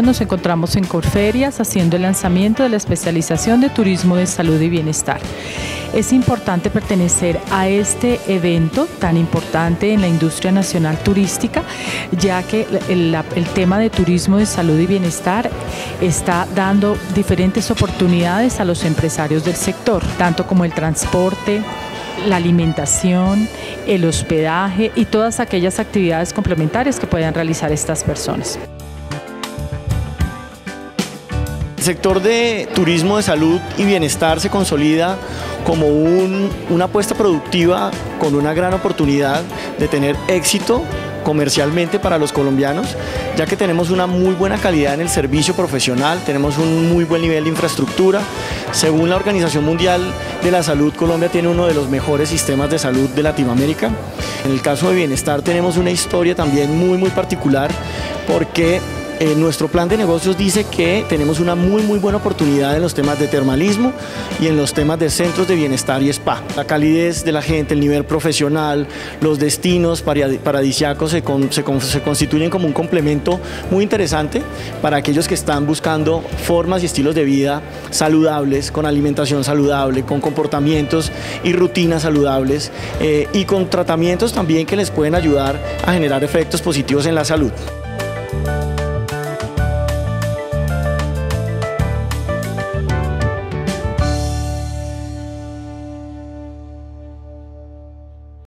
nos encontramos en Corferias haciendo el lanzamiento de la especialización de turismo de salud y bienestar. Es importante pertenecer a este evento tan importante en la industria nacional turística, ya que el, el, tema de turismo de salud y bienestar está dando diferentes oportunidades a los empresarios del sector, tanto como el transporte, la alimentación, el hospedaje y todas aquellas actividades complementarias que puedan realizar estas personas. El sector de turismo de salud y bienestar se consolida como una apuesta productiva con una gran oportunidad de tener éxito comercialmente para los colombianos, ya que tenemos una muy buena calidad en el servicio profesional, tenemos un muy buen nivel de infraestructura. Según la Organización Mundial de la Salud, Colombia tiene uno de los mejores sistemas de salud de Latinoamérica. En el caso de bienestar tenemos una historia también muy muy particular porque eh, nuestro plan de negocios dice que tenemos una muy muy buena oportunidad en los temas de termalismo y en los temas de centros de bienestar y spa. La calidez de la gente, el nivel profesional, los destinos paradisiacos se, se constituyen como un complemento muy interesante para aquellos que están buscando formas y estilos de vida saludables, con alimentación saludable, con comportamientos y rutinas saludables eh, y con tratamientos también que les pueden ayudar a generar efectos positivos en la salud.